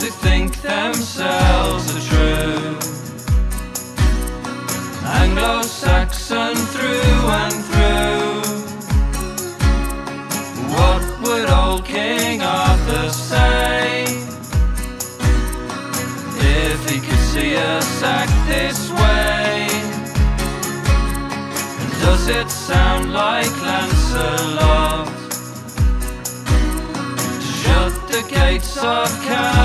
who think themselves are true. Anglo-Saxon through and through. What would old King Arthur say if he could see us act this way? And does it sound like Lancelot? Shut the gates of Camelot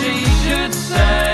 she should say?